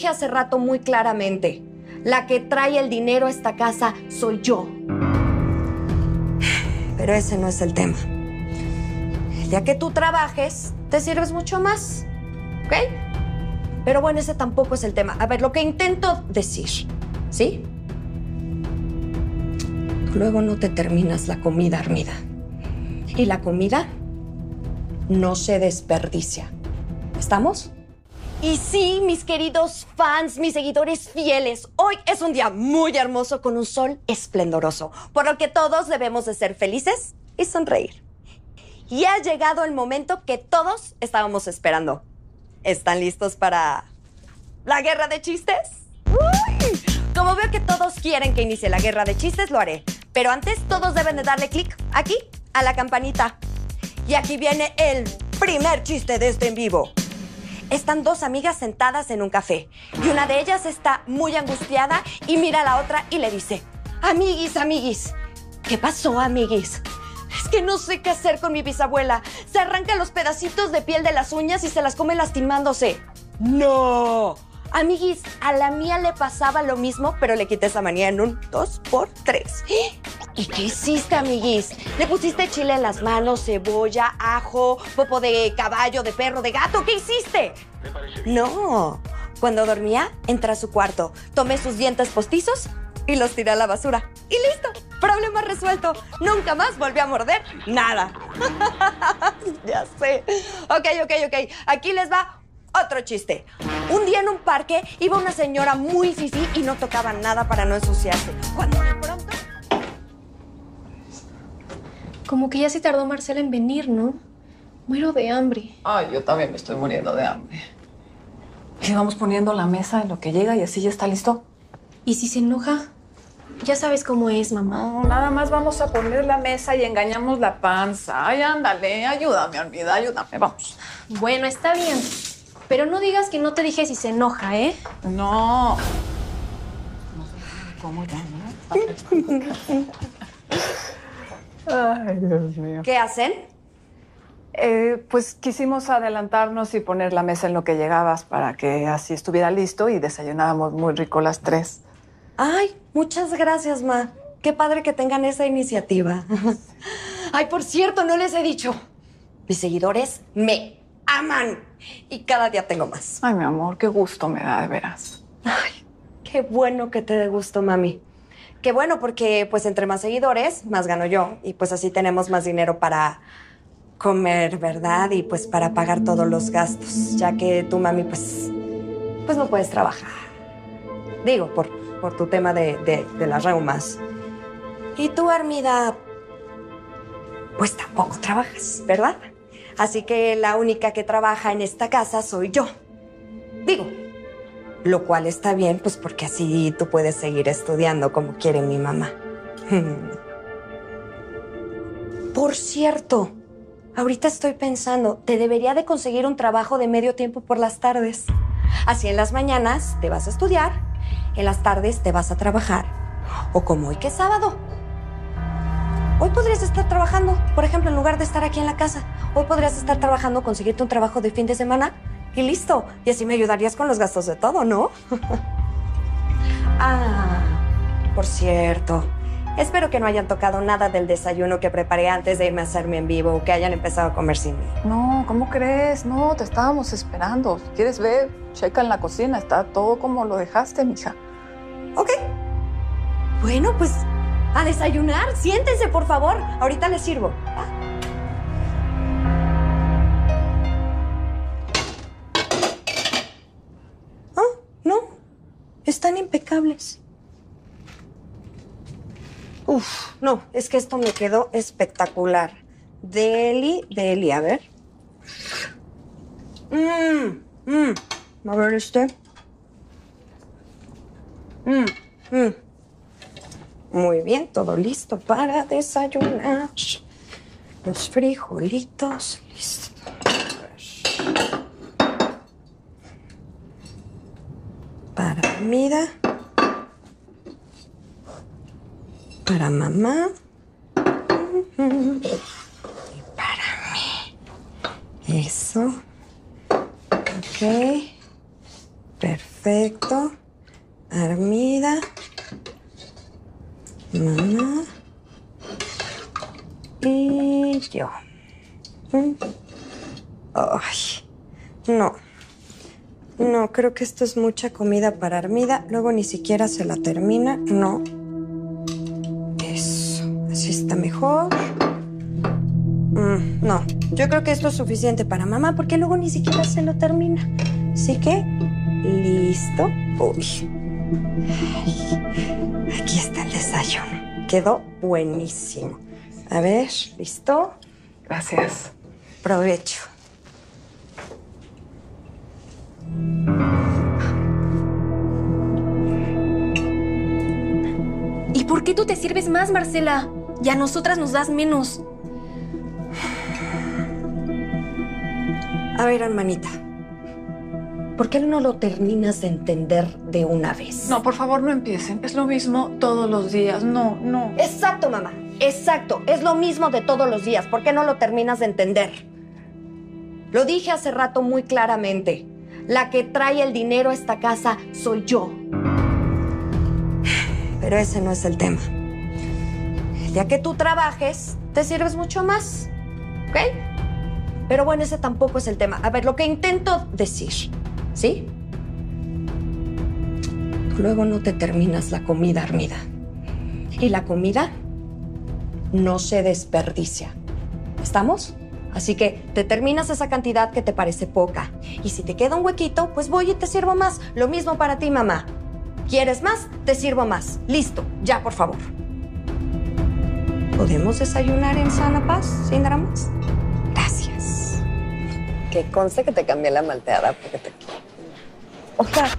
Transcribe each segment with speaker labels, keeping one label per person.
Speaker 1: dije hace rato muy claramente. La que trae el dinero a esta casa soy yo. Pero ese no es el tema. El día que tú trabajes, te sirves mucho más. ¿Ok? Pero bueno, ese tampoco es el tema. A ver, lo que intento decir, ¿sí? Luego no te terminas la comida, Armida. Y la comida no se desperdicia. ¿Estamos? Y sí, mis queridos fans, mis seguidores fieles, hoy es un día muy hermoso con un sol esplendoroso, por lo que todos debemos de ser felices y sonreír. Y ha llegado el momento que todos estábamos esperando. ¿Están listos para la guerra de chistes? ¡Uy! Como veo que todos quieren que inicie la guerra de chistes, lo haré. Pero antes todos deben de darle clic aquí, a la campanita. Y aquí viene el primer chiste de este en vivo. Están dos amigas sentadas en un café y una de ellas está muy angustiada y mira a la otra y le dice, amiguis, amiguis, ¿qué pasó, amiguis? Es que no sé qué hacer con mi bisabuela. Se arranca los pedacitos de piel de las uñas y se las come lastimándose. ¡No! Amiguis, a la mía le pasaba lo mismo, pero le quité esa manía en un 2 por 3 ¿Y qué hiciste, amiguis? ¿Le pusiste chile en las manos, cebolla, ajo, popo de caballo, de perro, de gato? ¿Qué hiciste? No. Cuando dormía, entré a su cuarto, tomé sus dientes postizos y los tiré a la basura. Y listo, problema resuelto. Nunca más volví a morder nada. ya sé. Ok, ok, ok. Aquí les va otro chiste. Un día en un parque iba una señora muy fifí y no tocaba nada para no ensuciarse. Cuando de pronto...
Speaker 2: Como que ya se tardó Marcela en venir, ¿no? Muero de hambre.
Speaker 3: Ay, yo también me estoy muriendo de hambre. Y vamos poniendo la mesa en lo que llega y así ya está listo.
Speaker 2: ¿Y si se enoja? Ya sabes cómo es, mamá.
Speaker 3: No, nada más vamos a poner la mesa y engañamos la panza. Ay, ándale, ayúdame, Armida, ayúdame, vamos.
Speaker 2: Bueno, está bien. Pero no digas que no te dije si se enoja, ¿eh?
Speaker 3: No. No sé cómo ya, ¿no? Ay, Dios mío.
Speaker 1: ¿Qué hacen?
Speaker 3: Eh, pues quisimos adelantarnos y poner la mesa en lo que llegabas para que así estuviera listo y desayunábamos muy rico las tres.
Speaker 1: Ay, muchas gracias, Ma. Qué padre que tengan esa iniciativa. Ay, por cierto, no les he dicho. Mis seguidores me aman. Y cada día tengo más.
Speaker 3: Ay, mi amor, qué gusto me da de veras.
Speaker 1: Ay, qué bueno que te dé gusto, mami. Qué bueno, porque pues entre más seguidores, más gano yo. Y pues así tenemos más dinero para comer, ¿verdad? Y pues para pagar todos los gastos, ya que tú, mami, pues, pues no puedes trabajar. Digo, por, por tu tema de, de, de las reumas. Y tú, Armida, pues tampoco trabajas, ¿verdad? Así que la única que trabaja en esta casa soy yo. Digo, lo cual está bien, pues porque así tú puedes seguir estudiando como quiere mi mamá. Por cierto, ahorita estoy pensando, te debería de conseguir un trabajo de medio tiempo por las tardes. Así en las mañanas te vas a estudiar, en las tardes te vas a trabajar. O como hoy que es sábado. Hoy podrías estar trabajando, por ejemplo, en lugar de estar aquí en la casa. Hoy podrías estar trabajando, conseguirte un trabajo de fin de semana y listo. Y así me ayudarías con los gastos de todo, ¿no? ah, por cierto. Espero que no hayan tocado nada del desayuno que preparé antes de irme a hacerme en vivo o que hayan empezado a comer sin mí.
Speaker 3: No, ¿cómo crees? No, te estábamos esperando. Si quieres ver, checa en la cocina. Está todo como lo dejaste, mija.
Speaker 1: Ok. Bueno, pues a desayunar. Siéntense, por favor. Ahorita les sirvo. Ah, no. Están impecables. Uf, no, es que esto me quedó espectacular. Deli, deli, a ver. Mmm, mmm. A ver este. Mmm, mmm. Muy bien, todo listo para desayunar. Los frijolitos, listo. Para comida. Para mamá. Y para mí. Eso. Ok. Perfecto. Armida. Mamá. Y yo. Mm. Ay, no. No, creo que esto es mucha comida para Armida. Luego ni siquiera se la termina. No. Eso. Así está mejor. Mm, no, yo creo que esto es suficiente para mamá porque luego ni siquiera se lo termina. Así que, listo. Uy. Ay, Quedó buenísimo. A ver, ¿listo?
Speaker 3: Gracias.
Speaker 1: Provecho.
Speaker 2: ¿Y por qué tú te sirves más, Marcela? Y a nosotras nos das menos.
Speaker 1: A ver, hermanita. ¿Por qué no lo terminas de entender de una vez?
Speaker 3: No, por favor, no empiecen. Es lo mismo todos los días. No, no.
Speaker 1: Exacto, mamá. Exacto. Es lo mismo de todos los días. ¿Por qué no lo terminas de entender? Lo dije hace rato muy claramente. La que trae el dinero a esta casa soy yo. Pero ese no es el tema. El día que tú trabajes, te sirves mucho más. ¿Ok? Pero bueno, ese tampoco es el tema. A ver, lo que intento decir, ¿sí? Luego no te terminas la comida, Armida. Y la comida no se desperdicia. ¿Estamos? Así que te terminas esa cantidad que te parece poca. Y si te queda un huequito, pues voy y te sirvo más. Lo mismo para ti, mamá. ¿Quieres más? Te sirvo más. Listo, ya, por favor. ¿Podemos desayunar en sana paz, sin dramas? Gracias.
Speaker 4: Que conste que te cambié la malteada porque te
Speaker 1: Ojalá.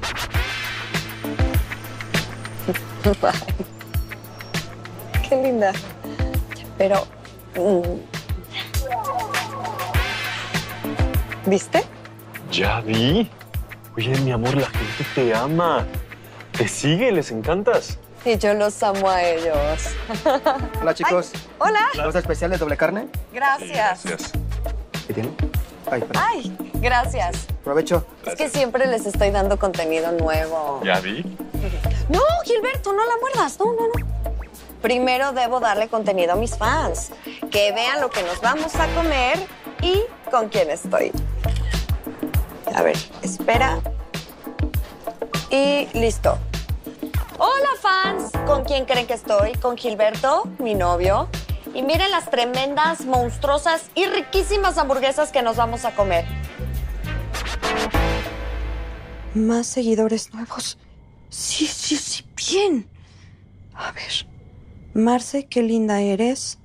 Speaker 4: Qué linda. Pero. mm, ¿Viste?
Speaker 5: Ya vi. Oye, mi amor, la gente te ama. Te sigue, les encantas.
Speaker 4: Y yo los amo a ellos.
Speaker 6: Hola chicos.
Speaker 4: Hola.
Speaker 6: ¿Cosa especial de doble carne?
Speaker 4: Gracias.
Speaker 6: ¿Qué tienen? Ay, perdón.
Speaker 4: Ay, gracias.
Speaker 6: Provecho.
Speaker 4: Es que siempre les estoy dando contenido nuevo.
Speaker 5: Ya vi.
Speaker 4: No, Gilberto, no la muerdas. No, no, no. Primero debo darle contenido a mis fans. Que vean lo que nos vamos a comer y con quién estoy. A ver, espera. Y listo. Hola, fans. ¿Con quién creen que estoy? Con Gilberto, mi novio. Y miren las tremendas, monstruosas y riquísimas hamburguesas que nos vamos a comer.
Speaker 1: Más seguidores nuevos. Sí, sí, sí, bien. A ver. Marce, qué linda eres.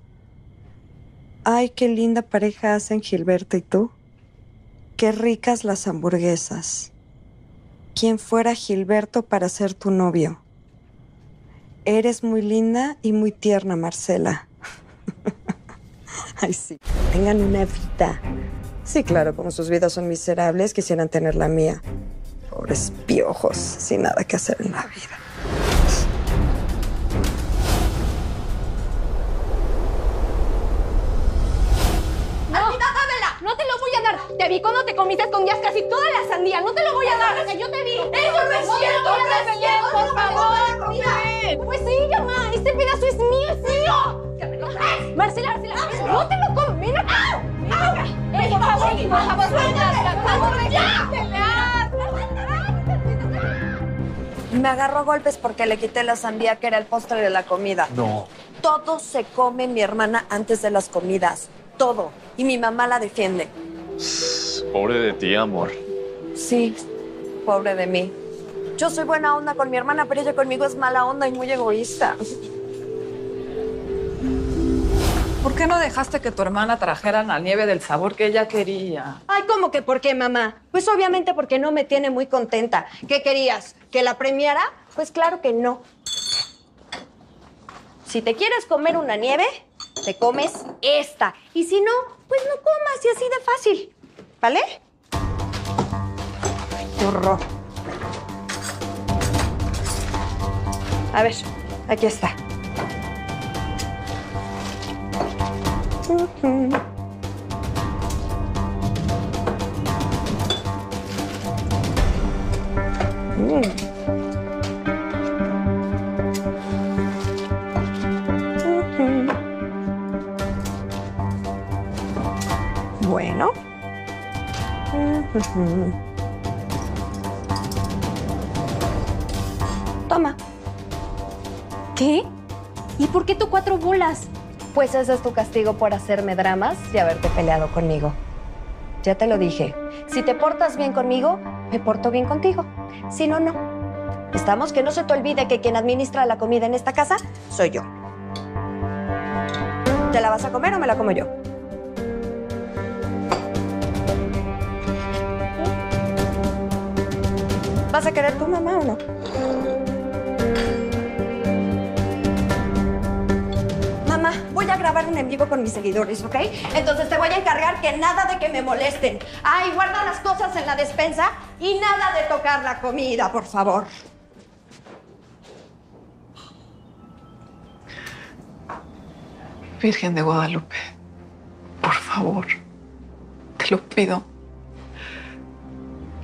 Speaker 1: Ay, qué linda pareja hacen Gilberto y tú. Qué ricas las hamburguesas. ¿Quién fuera Gilberto para ser tu novio? Eres muy linda y muy tierna, Marcela. Ay, sí. Tengan una vida. Sí, claro, como sus vidas son miserables, quisieran tener la mía. Pobres piojos, sin nada que hacer en la vida.
Speaker 2: No te lo voy a dar. Te vi cuando te comiste escondías casi toda la sandía. No te lo voy a dar. Que yo te vi. Eso no es cierto. No te lo voy a dar, por favor. Mira. Pues sí, mamá. Este pedazo es mío, es mío. Marcela, Marcela. No te lo. Ven acá. Ven acá. Eh, por favor, por favor, suéltala. Por favor, ya.
Speaker 1: Me agarró golpes porque le quité la sandía que era el postre de la comida.
Speaker 5: No.
Speaker 1: Todo se come mi hermana antes de las comidas. Todo. Y mi mamá la defiende.
Speaker 5: Pobre de ti, amor.
Speaker 1: Sí, pobre de mí. Yo soy buena onda con mi hermana, pero ella conmigo es mala onda y muy egoísta.
Speaker 3: ¿Por qué no dejaste que tu hermana trajera la nieve del sabor que ella quería?
Speaker 1: Ay, ¿cómo que por qué, mamá? Pues obviamente porque no me tiene muy contenta. ¿Qué querías? ¿Que la premiara? Pues claro que no. Si te quieres comer una nieve, te comes esta. Y si no, pues no comas y así de fácil. ¿Vale? Ay, horror. A ver, aquí está.
Speaker 4: Bueno. Toma.
Speaker 2: ¿Qué? ¿Y por qué tú cuatro bolas?
Speaker 1: Pues ese es tu castigo por hacerme dramas y haberte peleado conmigo. Ya te lo dije. Si te portas bien conmigo, me porto bien contigo. Si no, no. ¿Estamos? Que no se te olvide que quien administra la comida en esta casa soy yo. ¿Te la vas a comer o me la como yo? ¿Vas a querer tu mamá o no? Voy a grabar un en vivo con mis seguidores, ¿ok? Entonces te voy a encargar que nada de que me molesten. Ay, guarda las cosas en la despensa y nada de tocar la comida, por favor.
Speaker 3: Virgen de Guadalupe, por favor, te lo pido.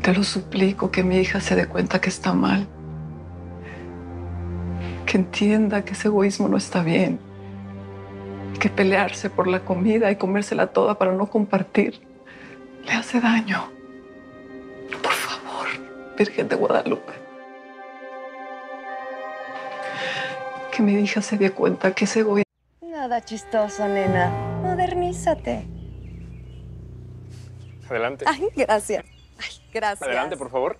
Speaker 3: Te lo suplico que mi hija se dé cuenta que está mal. Que entienda que ese egoísmo no está bien. Que pelearse por la comida y comérsela toda para no compartir le hace daño. Por favor, Virgen de Guadalupe. Que mi hija se dé cuenta que ese egoísmo
Speaker 1: Nada chistoso, nena. Modernízate.
Speaker 5: Adelante.
Speaker 1: Ay, gracias. Ay, gracias.
Speaker 5: Adelante, por favor.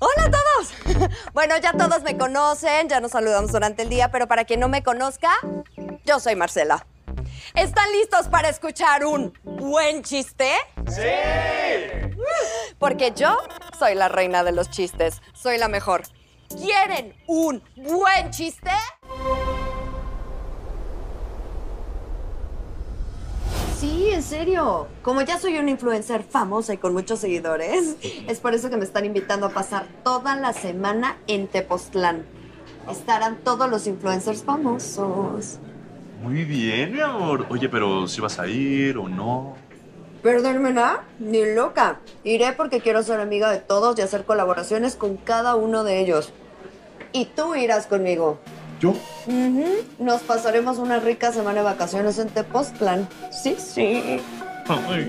Speaker 1: Hola a todos. Bueno, ya todos me conocen, ya nos saludamos durante el día, pero para quien no me conozca, yo soy Marcela. ¿Están listos para escuchar un buen chiste? ¡Sí! Porque yo soy la reina de los chistes, soy la mejor. ¿Quieren un buen chiste? En serio. Como ya soy una influencer famosa y con muchos seguidores, es por eso que me están invitando a pasar toda la semana en Tepoztlán. Estarán todos los influencers famosos.
Speaker 7: Muy bien, mi amor. Oye, pero si vas a ir o no.
Speaker 1: Perderme nada, ni loca. Iré porque quiero ser amiga de todos y hacer colaboraciones con cada uno de ellos. Y tú irás conmigo.
Speaker 7: ¿Yo?
Speaker 1: Ujú. Nos pasaremos una rica semana de vacaciones en Tepoztlán. Sí, sí.
Speaker 7: Ay,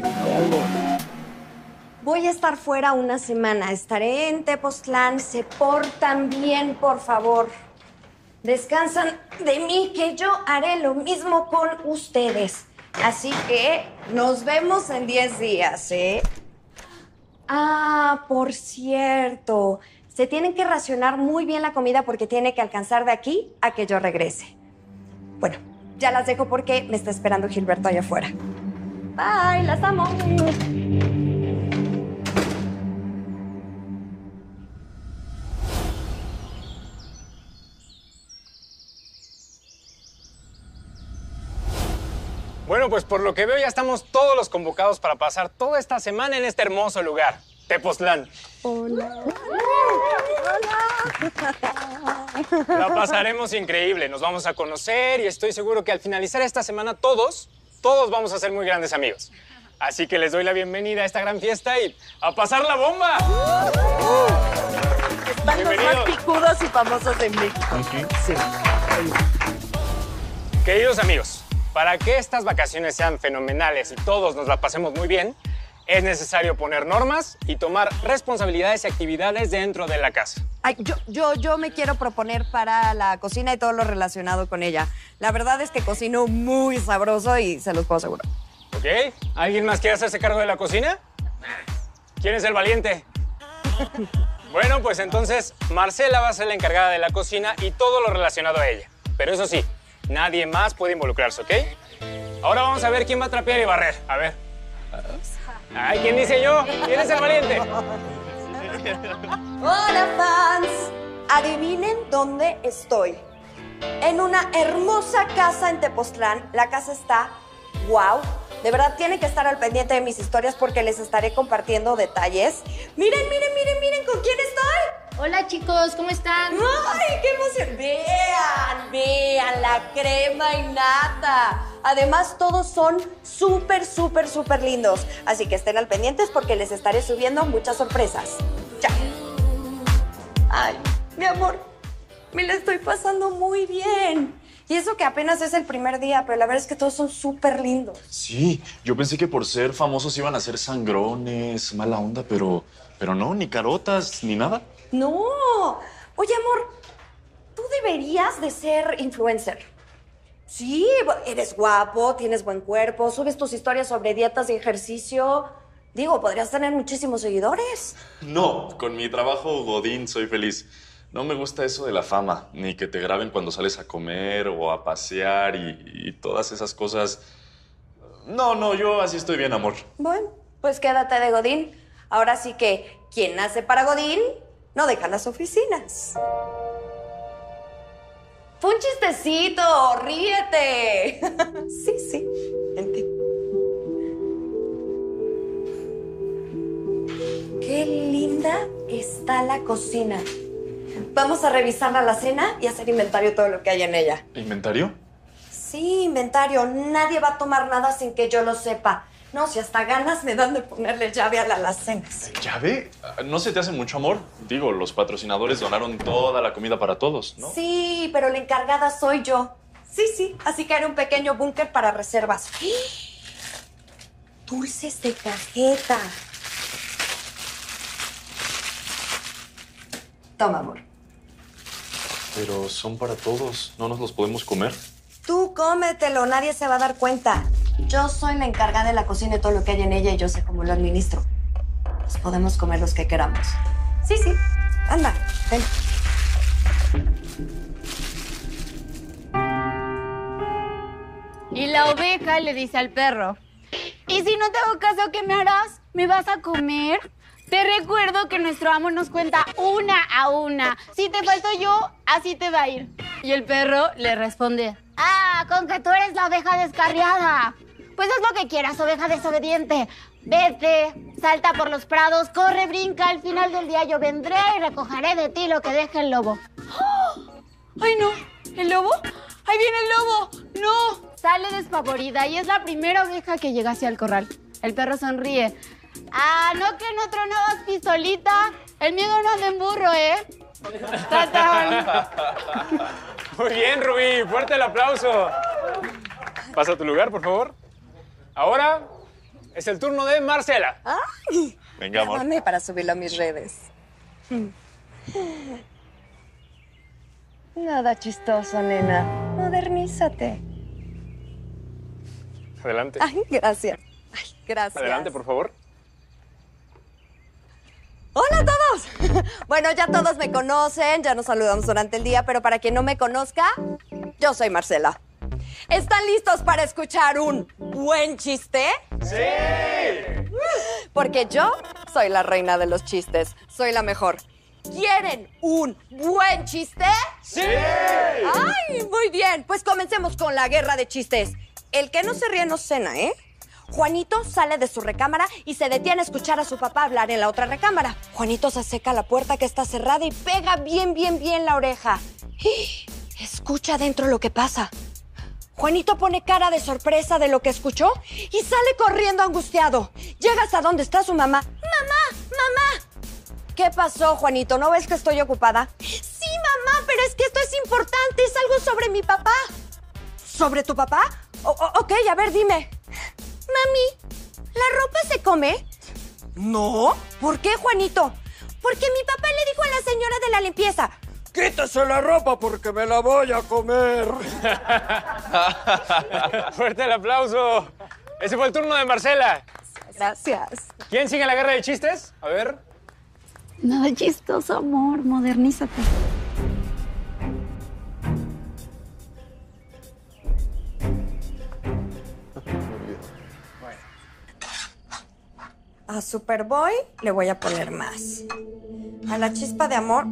Speaker 1: Voy a estar fuera una semana. Estaré en Tepoztlán. Se portan bien, por favor. Descansan de mí, que yo haré lo mismo con ustedes. Así que nos vemos en 10 días, ¿eh? Ah, por cierto. Se tienen que racionar muy bien la comida porque tiene que alcanzar de aquí a que yo regrese. Bueno, ya las dejo porque me está esperando Gilberto allá afuera. Bye, las amo.
Speaker 8: Bueno, pues por lo que veo ya estamos todos los convocados para pasar toda esta semana en este hermoso lugar, Tepoztlán. La pasaremos increíble, nos vamos a conocer y estoy seguro que al finalizar esta semana todos, todos vamos a ser muy grandes amigos. Así que les doy la bienvenida a esta gran fiesta y a pasar la bomba.
Speaker 1: Están los más picudos y famosos de México. Sí.
Speaker 8: Queridos amigos, para que estas vacaciones sean fenomenales y todos nos la pasemos muy bien, es necesario poner normas y tomar responsabilidades y actividades dentro de la casa.
Speaker 1: Ay, yo, yo, yo me quiero proponer para la cocina y todo lo relacionado con ella. La verdad es que cocino muy sabroso y se los puedo asegurar.
Speaker 8: ¿Ok? ¿Alguien más quiere hacerse cargo de la cocina? ¿Quién es el valiente? Bueno, pues entonces Marcela va a ser la encargada de la cocina y todo lo relacionado a ella. Pero eso sí, nadie más puede involucrarse, ¿ok? Ahora vamos a ver quién va a trapear y barrer. A ver. Ay, ¿quién dice yo? ¿Quién es el valiente?
Speaker 1: Hola, fans. Adivinen dónde estoy. En una hermosa casa en Tepoztlán. La casa está wow. De verdad tienen que estar al pendiente de mis historias porque les estaré compartiendo detalles. Miren, miren, miren, miren con quién estoy.
Speaker 2: Hola chicos, ¿cómo están?
Speaker 1: ¡Ay, qué emoción! Vean, vean la crema y nata. Además, todos son súper, súper, súper lindos. Así que estén al pendientes porque les estaré subiendo muchas sorpresas. Ay, mi amor, me la estoy pasando muy bien. Y eso que apenas es el primer día, pero la verdad es que todos son súper lindos.
Speaker 7: Sí, yo pensé que por ser famosos iban a ser sangrones, mala onda, pero, pero no, ni carotas, ni nada.
Speaker 1: No. Oye, amor, tú deberías de ser influencer. Sí, eres guapo, tienes buen cuerpo, subes tus historias sobre dietas y ejercicio. Digo, podrías tener muchísimos seguidores.
Speaker 7: No, con mi trabajo Godín soy feliz. No me gusta eso de la fama, ni que te graben cuando sales a comer o a pasear y, todas esas cosas. No, no, yo así estoy bien, amor.
Speaker 1: Bueno, pues quédate de Godín. Ahora sí que quien nace para Godín no deja las oficinas. Fue un chistecito, ríete. sí, sí, vente. Qué linda está la cocina. Vamos a revisar la alacena y hacer inventario de todo lo que hay en ella.
Speaker 7: ¿Inventario?
Speaker 1: Sí, inventario. Nadie va a tomar nada sin que yo lo sepa. No, si hasta ganas me dan de ponerle llave a la alacena.
Speaker 7: ¿Llave? ¿No se te hace mucho amor? Digo, los patrocinadores donaron toda la comida para todos, ¿no?
Speaker 1: Sí, pero la encargada soy yo. Sí, sí. Así que era un pequeño búnker para reservas. Dulces de cajeta. Toma, amor.
Speaker 7: Pero son para todos, ¿no nos los podemos comer?
Speaker 1: Tú cómetelo, nadie se va a dar cuenta. Yo soy la encargada de la cocina y todo lo que hay en ella y yo sé cómo lo administro. Nos podemos comer los que queramos. Sí, sí. Anda, ven.
Speaker 2: Y la oveja le dice al perro, ¿y si no te hago caso, qué me harás? ¿Me vas a comer? Te recuerdo que nuestro amo nos cuenta una a una. Si te falto yo, así te va a ir. Y el perro le responde, ah, con que tú eres la oveja descarriada. Pues haz lo que quieras, oveja desobediente. Vete, salta por los prados, corre, brinca. Al final del día yo vendré y recogeré de ti lo que deje el lobo. ¡Oh! ¡Ay, no! ¿El lobo? ¡Ahí viene el lobo! ¡No! Sale desfavorida y es la primera oveja que llega hacia el corral. El perro sonríe. Ah, no que no tronabas pistolita. El miedo no anda en burro, ¿eh?
Speaker 8: Muy bien, Rubí. Fuerte el aplauso. Pasa a tu lugar, por favor. Ahora es el turno de Marcela.
Speaker 1: Ay,
Speaker 7: Venga, amor.
Speaker 1: llámame para subirlo a mis redes. Nada chistoso, nena. Modernízate.
Speaker 8: Adelante.
Speaker 1: Ay, gracias. Ay, gracias.
Speaker 8: Adelante, por favor.
Speaker 1: Hola a todos. Bueno, ya todos me conocen, ya nos saludamos durante el día, pero para quien no me conozca, yo soy Marcela. ¿Están listos para escuchar un buen chiste?
Speaker 8: ¡Sí!
Speaker 1: Porque yo soy la reina de los chistes, soy la mejor. ¿Quieren un buen chiste?
Speaker 8: ¡Sí!
Speaker 1: ¡Ay, muy bien! Pues comencemos con la guerra de chistes. El que no se ríe no cena, ¿eh? Juanito sale de su recámara y se detiene a escuchar a su papá hablar en la otra recámara. Juanito se acerca a la puerta que está cerrada y pega bien, bien, bien la oreja. Escucha adentro lo que pasa. Juanito pone cara de sorpresa de lo que escuchó y sale corriendo angustiado. Llega hasta donde está su mamá. ¡Mamá! ¡Mamá! ¿Qué pasó, Juanito? ¿No ves que estoy ocupada? Sí, mamá, pero es que esto es importante. Es algo sobre mi papá. ¿Sobre tu papá? O- ok, a ver, dime. Mami, ¿la ropa se come? No. ¿Por qué, Juanito? Porque mi papá le dijo a la señora de la limpieza.
Speaker 9: Quítese la ropa porque me la voy a comer.
Speaker 8: Fuerte el aplauso. Ese fue el turno de Marcela.
Speaker 1: Gracias.
Speaker 8: ¿Quién sigue la guerra de chistes? A ver.
Speaker 2: Nada chistoso, amor. Modernízate.
Speaker 1: A Superboy le voy a poner más. A la chispa de amor.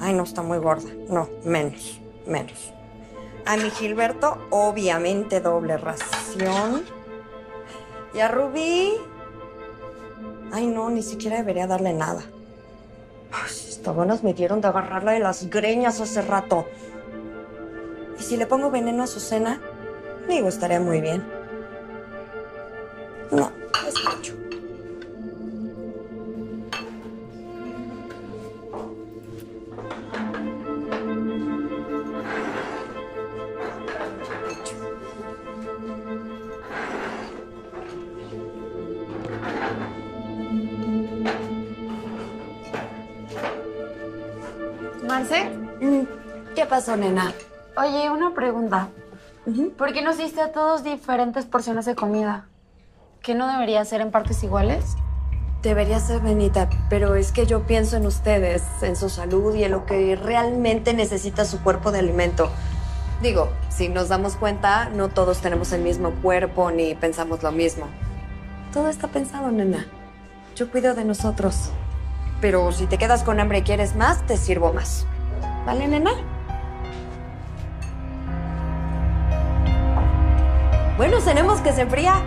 Speaker 1: Ay, no, está muy gorda. No, menos, menos. A mi Gilberto, obviamente doble ración. Y a Rubí. Ay, no, ni siquiera debería darle nada. Estas ganas me dieron de agarrarla de las greñas hace rato. ¿Y si le pongo veneno a su cena? Digo, estaría muy bien. No, pasó, nena?
Speaker 2: oye, una pregunta. ¿Por qué nos diste a todos diferentes porciones de comida? ¿Que no debería ser en partes iguales?
Speaker 1: Debería ser Benita, pero es que yo pienso en ustedes, en su salud y en lo que realmente necesita su cuerpo de alimento. Digo, si nos damos cuenta, no todos tenemos el mismo cuerpo ni pensamos lo mismo. Todo está pensado, nena. Yo cuido de nosotros. Pero si te quedas con hambre y quieres más, te sirvo más. ¿Vale, nena? Bueno, tenemos que se enfría.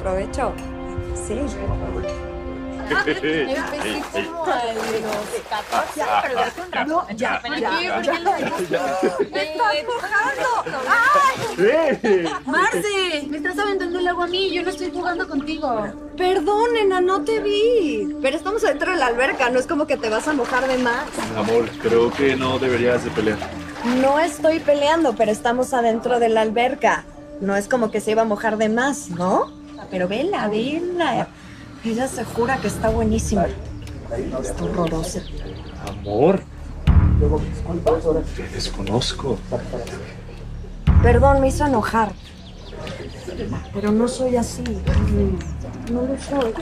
Speaker 1: Provecho. Sí.
Speaker 2: No, ya, ¿Por qué? ¿Por qué
Speaker 1: ¡Ay!
Speaker 2: Marce, me estás aventando el agua a mí, yo no estoy jugando contigo.
Speaker 1: Perdón, nena, no te vi. Pero estamos adentro de la alberca, no es como que te vas a mojar de más.
Speaker 5: Amor, creo que no deberías de pelear.
Speaker 1: No estoy peleando, pero estamos adentro de la alberca. No es como que se iba a mojar de más, ¿no? Pero vela, vela. Ella se jura que está buenísima. Está horrorosa.
Speaker 5: Amor. Te desconozco.
Speaker 1: Perdón, me hizo enojar. Pero no soy así. No lo soy.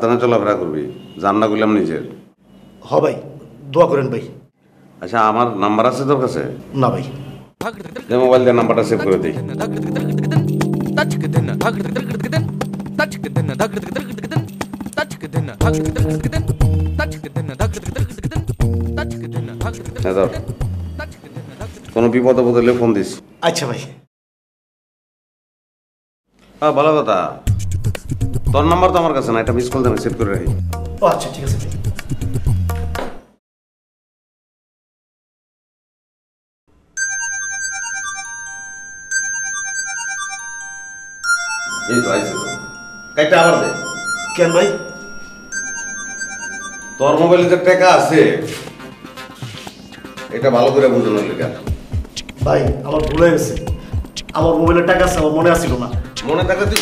Speaker 10: সাবধানে চলাফেরা করবি। জান্না করলাম নিজের।
Speaker 11: হ ভাই দোয়া করেন ভাই।
Speaker 10: আচ্ছা আমার নাম্বার আছে তোর কাছে?
Speaker 11: না ভাই।
Speaker 10: যে মোবাইল দিয়ে নাম্বারটা সেভ করে দিই। হ্যাঁ কোনো বিপদ আপদ হলে ফোন দিস।
Speaker 11: আচ্ছা ভাই।
Speaker 10: হ্যাঁ ভালো কথা। তোর নাম্বার তো আমার কাছে না এটা মিস কল দেন সেভ করে রাখি।
Speaker 11: ও আচ্ছা ঠিক আছে
Speaker 10: এই তো আইসে তো। কাইটা আবার দে।
Speaker 11: কেন ভাই?
Speaker 10: তোর মোবাইলে যে টাকা আছে এটা ভালো করে বুঝানোর
Speaker 11: ভাই আমার ভুল হয়ে গেছে। আমার মোবাইলে টাকা আছে আমার মনে আসছিল না।
Speaker 10: Mona tak tu.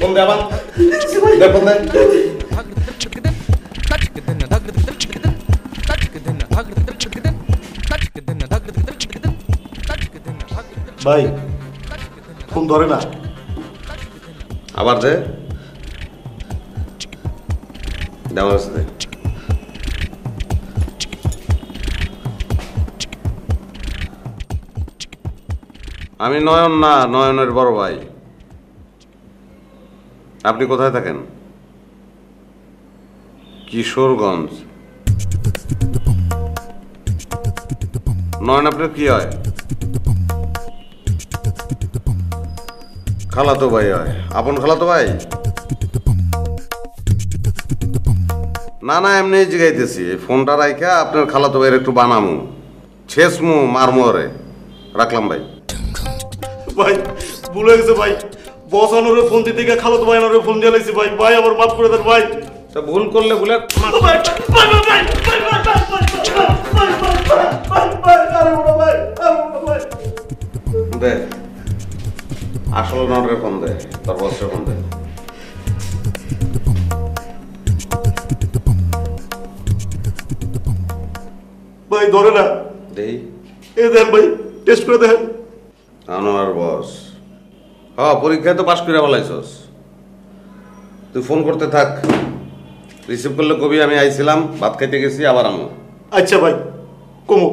Speaker 10: Bunda bang, deponden.
Speaker 11: ভাই, ফোন ধরে না।
Speaker 10: আবার দে দে দে আমি নয়ন না, নয়নের বড় ভাই। আপনি কোথায় থাকেন? কিশোরগঞ্জ। নয়ন, আপনার কি হয়? খালাতো ভাই হয় আপন খালাতো ভাই না না এমনি জিগাইতেছি ফোনটা রাইখা আপনার খালাতো ভাইয়ের একটু বানামু ছেসমু মারমু ওরে রাখলাম ভাই
Speaker 11: ভাই ভুলে গেছে ভাই বস আনোরে ফোন দিতে গিয়ে খালো তো ভাই আনোরে ফোন দিয়ে লাইছি ভাই ভাই আমার মাফ করে দেন ভাই
Speaker 10: তা ভুল করলে ভুলে
Speaker 11: ভাই
Speaker 10: আসল নটরে ফোন দে তোর বসরে ফোন দে
Speaker 11: ভাই ধরে না।
Speaker 10: দেই।
Speaker 11: এ দেন ভাই টেস্ট করে দেখেন।
Speaker 10: আনোয়ার বস। হ পরীক্ষায় তো পাশ করে বলাইছস তুই ফোন করতে থাক। রিসিভ করলে কবি আমি আইছিলাম ভাত খাইতে গেছি আবার আমো
Speaker 11: আচ্ছা ভাই কমো।